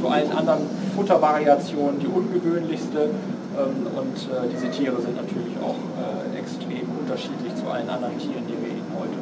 zu allen anderen Futtervariationen die ungewöhnlichste. Ähm, und äh, diese Tiere sind natürlich auch äh, extrem unterschiedlich zu allen anderen Tieren, die wir Ihnen heute.